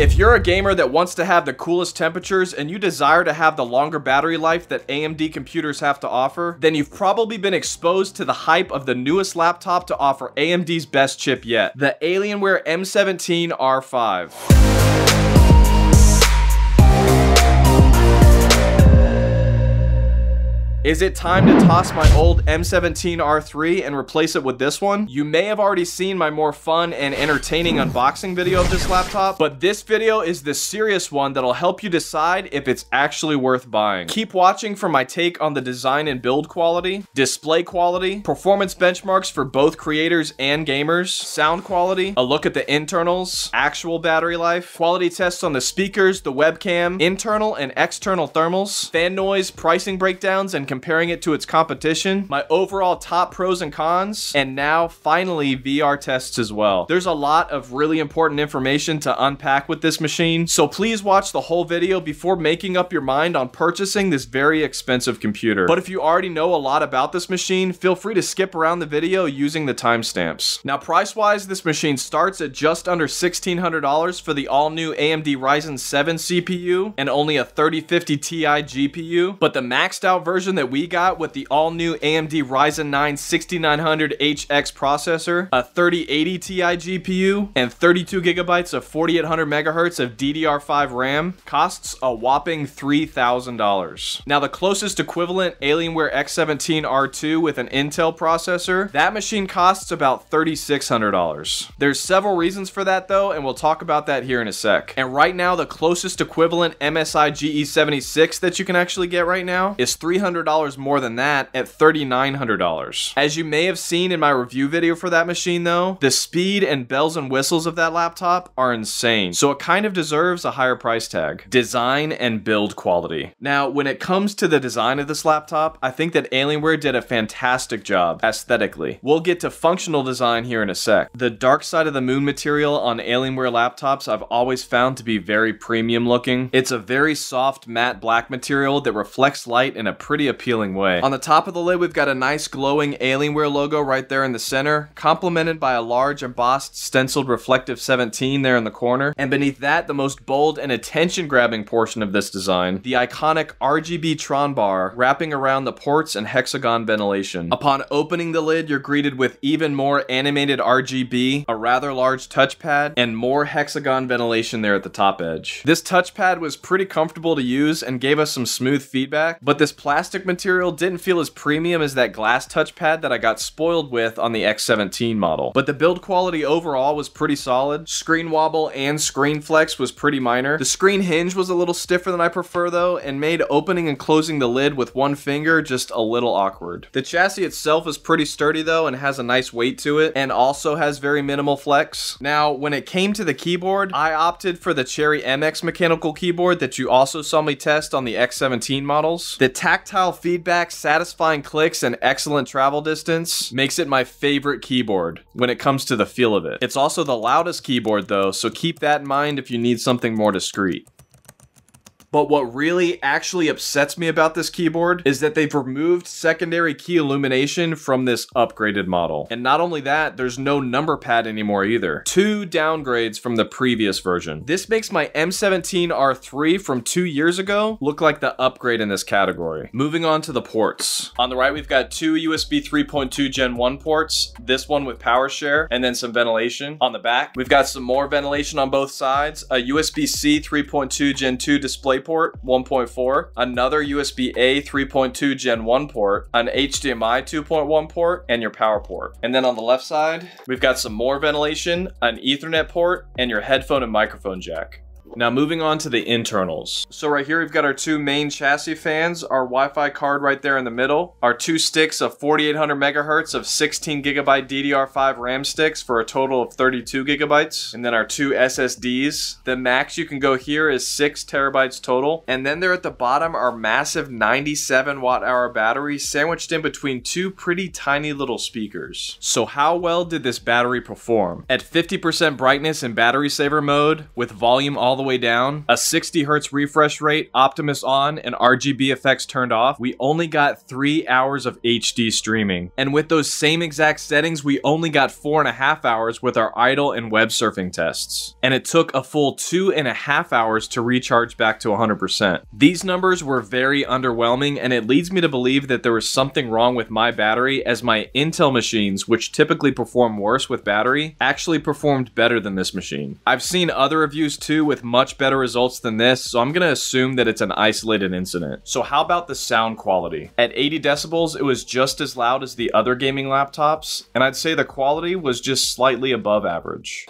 If you're a gamer that wants to have the coolest temperatures and you desire to have the longer battery life that AMD computers have to offer, then you've probably been exposed to the hype of the newest laptop to offer AMD's best chip yet, the Alienware M17 R5. Is it time to toss my old M17R3 and replace it with this one? You may have already seen my more fun and entertaining unboxing video of this laptop, but this video is the serious one that'll help you decide if it's actually worth buying. Keep watching for my take on the design and build quality, display quality, performance benchmarks for both creators and gamers, sound quality, a look at the internals, actual battery life, quality tests on the speakers, the webcam, internal and external thermals, fan noise, pricing breakdowns, and comparing it to its competition, my overall top pros and cons, and now finally VR tests as well. There's a lot of really important information to unpack with this machine, so please watch the whole video before making up your mind on purchasing this very expensive computer. But if you already know a lot about this machine, feel free to skip around the video using the timestamps. Now price-wise, this machine starts at just under $1,600 for the all-new AMD Ryzen 7 CPU and only a 3050 Ti GPU, but the maxed out version that we got with the all new AMD Ryzen 9 6900HX processor, a 3080 Ti GPU, and 32 gigabytes of 4800 megahertz of DDR5 RAM costs a whopping $3,000. Now, the closest equivalent Alienware X17 R2 with an Intel processor, that machine costs about $3,600. There's several reasons for that though, and we'll talk about that here in a sec. And right now, the closest equivalent MSI GE76 that you can actually get right now is $300 $100 more than that at $3,900. As you may have seen in my review video for that machine though, the speed and bells and whistles of that laptop are insane, so it kind of deserves a higher price tag. Design and build quality. Now, when it comes to the design of this laptop, I think that Alienware did a fantastic job aesthetically. We'll get to functional design here in a sec. The dark side of the moon material on Alienware laptops I've always found to be very premium looking. It's a very soft matte black material that reflects light in a pretty appealing way. On the top of the lid, we've got a nice glowing Alienware logo right there in the center, complemented by a large embossed stenciled reflective 17 there in the corner. And beneath that, the most bold and attention-grabbing portion of this design, the iconic RGB Tron bar wrapping around the ports and hexagon ventilation. Upon opening the lid, you're greeted with even more animated RGB, a rather large touchpad, and more hexagon ventilation there at the top edge. This touchpad was pretty comfortable to use and gave us some smooth feedback, but this plastic material didn't feel as premium as that glass touchpad that I got spoiled with on the X17 model. But the build quality overall was pretty solid. Screen wobble and screen flex was pretty minor. The screen hinge was a little stiffer than I prefer though, and made opening and closing the lid with one finger just a little awkward. The chassis itself is pretty sturdy though and has a nice weight to it, and also has very minimal flex. Now, when it came to the keyboard, I opted for the Cherry MX mechanical keyboard that you also saw me test on the X17 models. The tactile feedback, satisfying clicks, and excellent travel distance makes it my favorite keyboard when it comes to the feel of it. It's also the loudest keyboard though, so keep that in mind if you need something more discreet. But what really actually upsets me about this keyboard is that they've removed secondary key illumination from this upgraded model. And not only that, there's no number pad anymore either. Two downgrades from the previous version. This makes my M17R3 from two years ago look like the upgrade in this category. Moving on to the ports. On the right, we've got two USB 3.2 Gen 1 ports, this one with power share, and then some ventilation. On the back, we've got some more ventilation on both sides, a USB-C 3.2 Gen 2 display port 1.4, another USB-A 3.2 Gen 1 port, an HDMI 2.1 port, and your power port. And then on the left side, we've got some more ventilation, an ethernet port, and your headphone and microphone jack. Now moving on to the internals. So right here we've got our two main chassis fans, our Wi-Fi card right there in the middle, our two sticks of 4800 megahertz of 16 gigabyte DDR5 RAM sticks for a total of 32 gigabytes, and then our two SSDs. The max you can go here is 6 terabytes total, and then there at the bottom are massive 97 watt hour batteries sandwiched in between two pretty tiny little speakers. So how well did this battery perform? At 50% brightness in battery saver mode, with volume all the way down, a 60 hertz refresh rate, Optimus on, and RGB effects turned off, we only got three hours of HD streaming. And with those same exact settings, we only got four and a half hours with our idle and web surfing tests. And it took a full two and a half hours to recharge back to 100%. These numbers were very underwhelming, and it leads me to believe that there was something wrong with my battery as my Intel machines, which typically perform worse with battery, actually performed better than this machine. I've seen other reviews too with much better results than this, so I'm gonna assume that it's an isolated incident. So how about the sound quality? At 80 decibels, it was just as loud as the other gaming laptops, and I'd say the quality was just slightly above average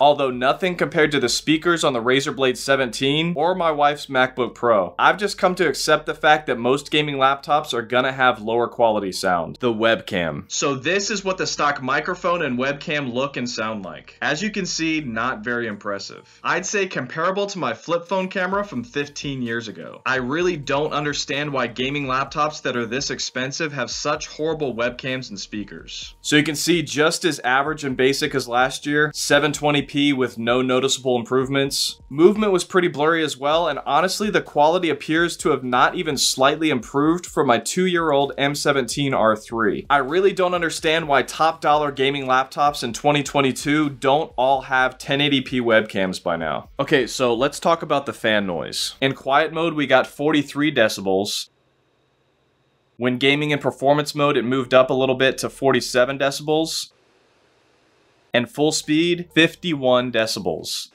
although nothing compared to the speakers on the Razer Blade 17 or my wife's MacBook Pro. I've just come to accept the fact that most gaming laptops are gonna have lower quality sound. The webcam. So this is what the stock microphone and webcam look and sound like. As you can see, not very impressive. I'd say comparable to my flip phone camera from 15 years ago. I really don't understand why gaming laptops that are this expensive have such horrible webcams and speakers. So you can see just as average and basic as last year, 720 1080p with no noticeable improvements. Movement was pretty blurry as well, and honestly, the quality appears to have not even slightly improved from my two-year-old M17R3. I really don't understand why top dollar gaming laptops in 2022 don't all have 1080p webcams by now. Okay, so let's talk about the fan noise. In quiet mode, we got 43 decibels, when gaming in performance mode, it moved up a little bit to 47 decibels and full speed 51 decibels.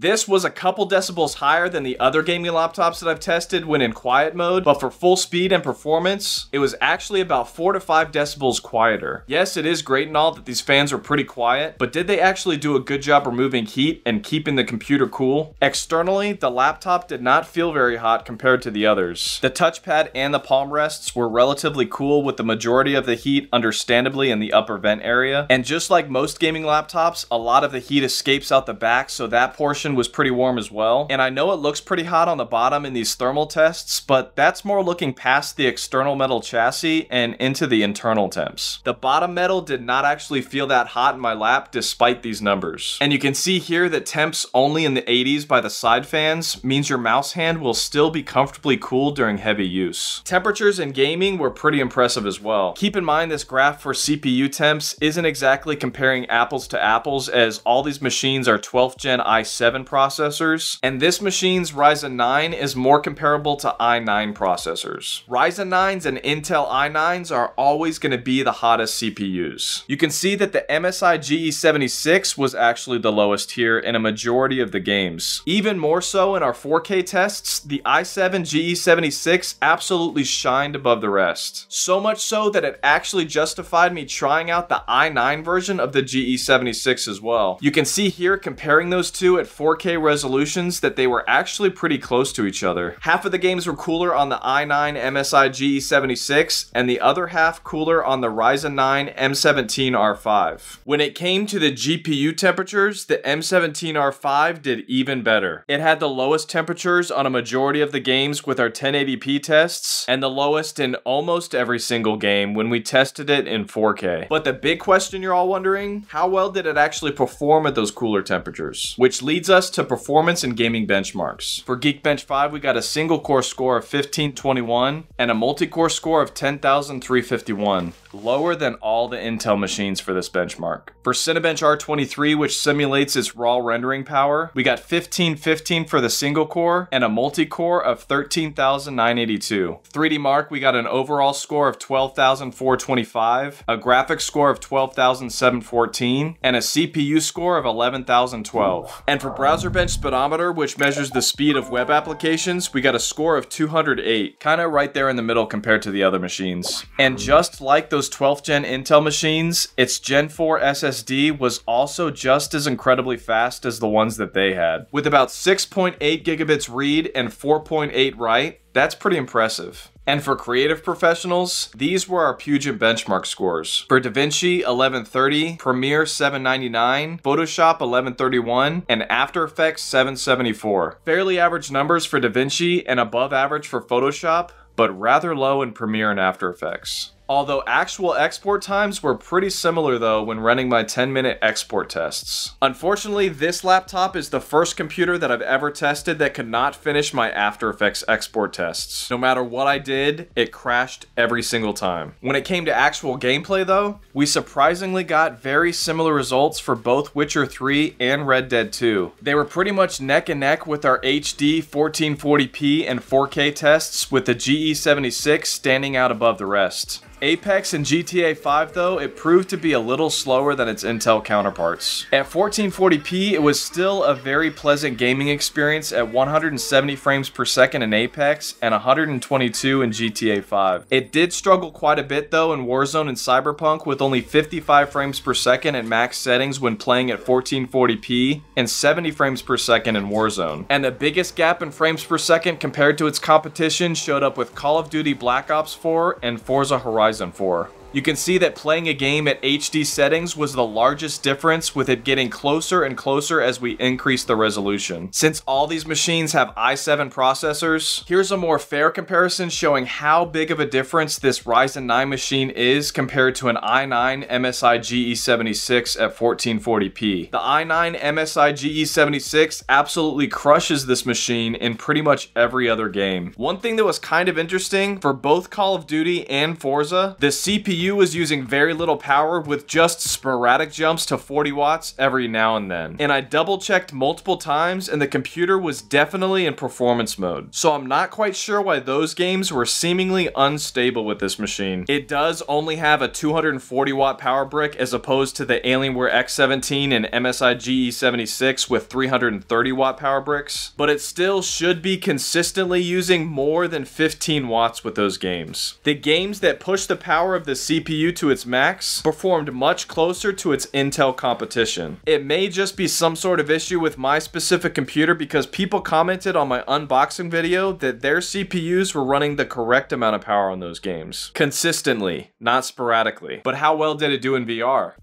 This was a couple decibels higher than the other gaming laptops that I've tested when in quiet mode, but for full speed and performance, it was actually about 4 to 5 decibels quieter. Yes, it is great and all that these fans are pretty quiet, but did they actually do a good job removing heat and keeping the computer cool? Externally, the laptop did not feel very hot compared to the others. The touchpad and the palm rests were relatively cool with the majority of the heat understandably in the upper vent area, and just like most gaming laptops, a lot of the heat escapes out the back, so that portion was pretty warm as well. And I know it looks pretty hot on the bottom in these thermal tests, but that's more looking past the external metal chassis and into the internal temps. The bottom metal did not actually feel that hot in my lap despite these numbers. And you can see here that temps only in the 80s by the side fans means your mouse hand will still be comfortably cool during heavy use. Temperatures in gaming were pretty impressive as well. Keep in mind this graph for CPU temps isn't exactly comparing apples to apples as all these machines are 12th gen i7 processors, and this machine's Ryzen 9 is more comparable to i9 processors. Ryzen 9s and Intel i9s are always going to be the hottest CPUs. You can see that the MSI GE76 was actually the lowest here in a majority of the games. Even more so in our 4K tests, the i7 GE76 absolutely shined above the rest. So much so that it actually justified me trying out the i9 version of the GE76 as well. You can see here comparing those two at 4 4K resolutions that they were actually pretty close to each other. Half of the games were cooler on the i9 MSI GE76 and the other half cooler on the Ryzen 9 M17R5. When it came to the GPU temperatures, the M17R5 did even better. It had the lowest temperatures on a majority of the games with our 1080p tests and the lowest in almost every single game when we tested it in 4K. But the big question you're all wondering, how well did it actually perform at those cooler temperatures? Which leads us us to performance and gaming benchmarks. For Geekbench 5, we got a single core score of 1521 and a multi-core score of 10,351 lower than all the Intel machines for this benchmark. For Cinebench R23, which simulates its raw rendering power, we got 1515 for the single core and a multi-core of 13,982. 3D Mark, we got an overall score of 12,425, a graphics score of 12,714, and a CPU score of 11,012. And for Browser Bench Speedometer, which measures the speed of web applications, we got a score of 208, kinda right there in the middle compared to the other machines. And just like those those 12th gen Intel machines, its Gen 4 SSD was also just as incredibly fast as the ones that they had. With about 6.8 gigabits read and 4.8 write, that's pretty impressive. And for creative professionals, these were our Puget benchmark scores. For DaVinci 1130, Premiere 799, Photoshop 1131, and After Effects 774. Fairly average numbers for DaVinci and above average for Photoshop, but rather low in Premiere and After Effects. Although actual export times were pretty similar though when running my 10 minute export tests. Unfortunately, this laptop is the first computer that I've ever tested that could not finish my After Effects export tests. No matter what I did, it crashed every single time. When it came to actual gameplay though, we surprisingly got very similar results for both Witcher 3 and Red Dead 2. They were pretty much neck and neck with our HD 1440p and 4K tests with the GE76 standing out above the rest. Apex and GTA 5 though, it proved to be a little slower than its Intel counterparts. At 1440p, it was still a very pleasant gaming experience at 170 frames per second in Apex and 122 in GTA 5. It did struggle quite a bit though in Warzone and Cyberpunk with only 55 frames per second at max settings when playing at 1440p and 70 frames per second in Warzone. And the biggest gap in frames per second compared to its competition showed up with Call of Duty Black Ops 4 and Forza Horizon Horizon 4. You can see that playing a game at HD settings was the largest difference with it getting closer and closer as we increase the resolution. Since all these machines have i7 processors, here's a more fair comparison showing how big of a difference this Ryzen 9 machine is compared to an i9 MSI GE76 at 1440p. The i9 MSI GE76 absolutely crushes this machine in pretty much every other game. One thing that was kind of interesting, for both Call of Duty and Forza, the CPU CPU was using very little power with just sporadic jumps to 40 watts every now and then. And I double checked multiple times and the computer was definitely in performance mode. So I'm not quite sure why those games were seemingly unstable with this machine. It does only have a 240 watt power brick as opposed to the Alienware X17 and MSI GE76 with 330 watt power bricks, but it still should be consistently using more than 15 watts with those games. The games that push the power of the CPU to its max performed much closer to its Intel competition. It may just be some sort of issue with my specific computer because people commented on my unboxing video that their CPUs were running the correct amount of power on those games. Consistently, not sporadically. But how well did it do in VR?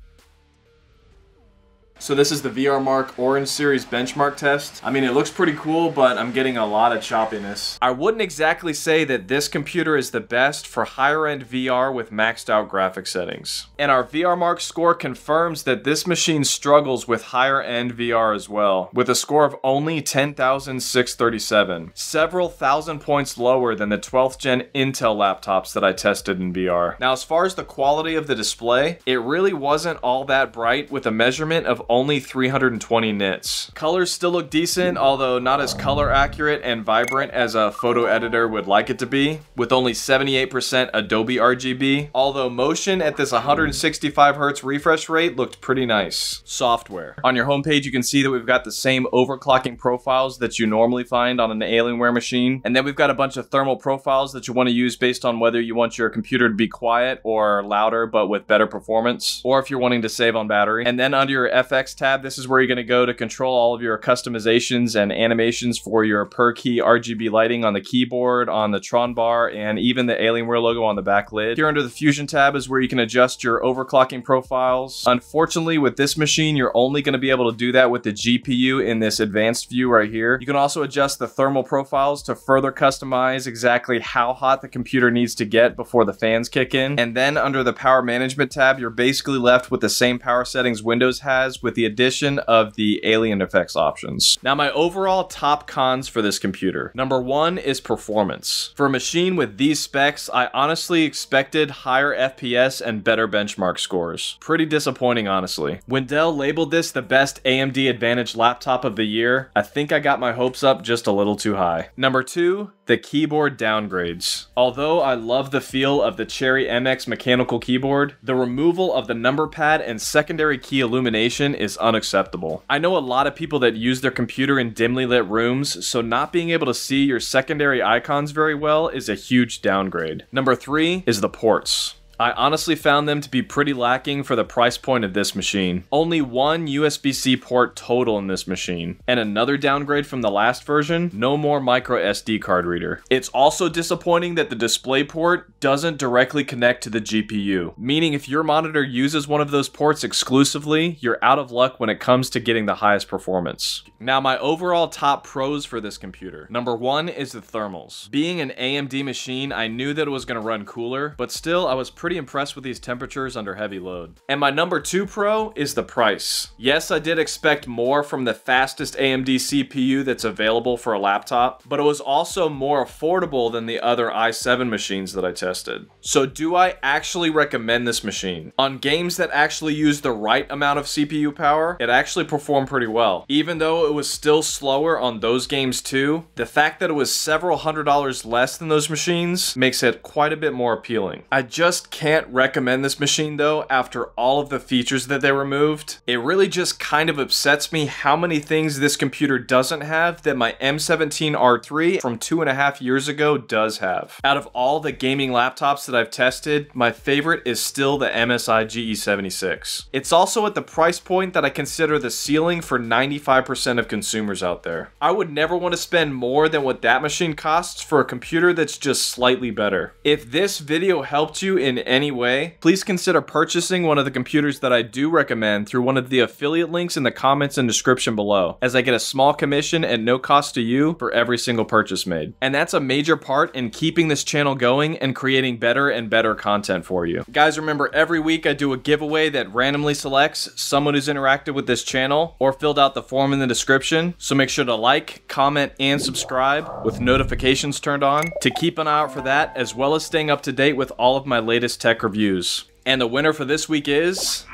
So this is the VRMark Orange Series benchmark test. I mean, it looks pretty cool, but I'm getting a lot of choppiness. I wouldn't exactly say that this computer is the best for higher end VR with maxed out graphic settings. And our VRMark score confirms that this machine struggles with higher end VR as well, with a score of only 10,637, several thousand points lower than the 12th gen Intel laptops that I tested in VR. Now, as far as the quality of the display, it really wasn't all that bright with a measurement of only 320 nits. Colors still look decent, although not as color accurate and vibrant as a photo editor would like it to be, with only 78% Adobe RGB, although motion at this 165Hz refresh rate looked pretty nice. Software. On your homepage, you can see that we've got the same overclocking profiles that you normally find on an Alienware machine, and then we've got a bunch of thermal profiles that you want to use based on whether you want your computer to be quiet or louder but with better performance, or if you're wanting to save on battery. And then under your FX FX tab, this is where you're going to go to control all of your customizations and animations for your per key RGB lighting on the keyboard, on the Tron bar, and even the Alienware logo on the back lid. Here under the Fusion tab is where you can adjust your overclocking profiles. Unfortunately, with this machine, you're only going to be able to do that with the GPU in this advanced view right here. You can also adjust the thermal profiles to further customize exactly how hot the computer needs to get before the fans kick in. And then under the power management tab, you're basically left with the same power settings Windows has with the addition of the alien effects options. Now my overall top cons for this computer. Number one is performance. For a machine with these specs, I honestly expected higher FPS and better benchmark scores. Pretty disappointing honestly. When Dell labeled this the best AMD Advantage laptop of the year, I think I got my hopes up just a little too high. Number two, the keyboard downgrades. Although I love the feel of the Cherry MX mechanical keyboard, the removal of the number pad and secondary key illumination is unacceptable. I know a lot of people that use their computer in dimly lit rooms, so not being able to see your secondary icons very well is a huge downgrade. Number three is the ports. I honestly found them to be pretty lacking for the price point of this machine. Only one USB-C port total in this machine. And another downgrade from the last version, no more micro SD card reader. It's also disappointing that the display port doesn't directly connect to the GPU, meaning if your monitor uses one of those ports exclusively, you're out of luck when it comes to getting the highest performance. Now my overall top pros for this computer. Number one is the thermals. Being an AMD machine, I knew that it was going to run cooler, but still I was pretty pretty impressed with these temperatures under heavy load. And my number two pro is the price. Yes, I did expect more from the fastest AMD CPU that's available for a laptop, but it was also more affordable than the other i7 machines that I tested. So do I actually recommend this machine? On games that actually use the right amount of CPU power, it actually performed pretty well. Even though it was still slower on those games too, the fact that it was several hundred dollars less than those machines makes it quite a bit more appealing. I just can't recommend this machine though after all of the features that they removed. It really just kind of upsets me how many things this computer doesn't have that my M17R3 from two and a half years ago does have. Out of all the gaming laptops that I've tested, my favorite is still the MSI GE76. It's also at the price point that I consider the ceiling for 95% of consumers out there. I would never want to spend more than what that machine costs for a computer that's just slightly better. If this video helped you in any way, please consider purchasing one of the computers that I do recommend through one of the affiliate links in the comments and description below, as I get a small commission at no cost to you for every single purchase made. And that's a major part in keeping this channel going and creating better and better content for you. Guys, remember every week I do a giveaway that randomly selects someone who's interacted with this channel or filled out the form in the description. So make sure to like, comment, and subscribe with notifications turned on to keep an eye out for that, as well as staying up to date with all of my latest tech reviews. And the winner for this week is...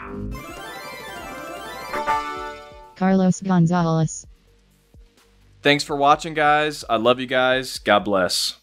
Carlos Gonzalez. Thanks for watching, guys. I love you guys. God bless.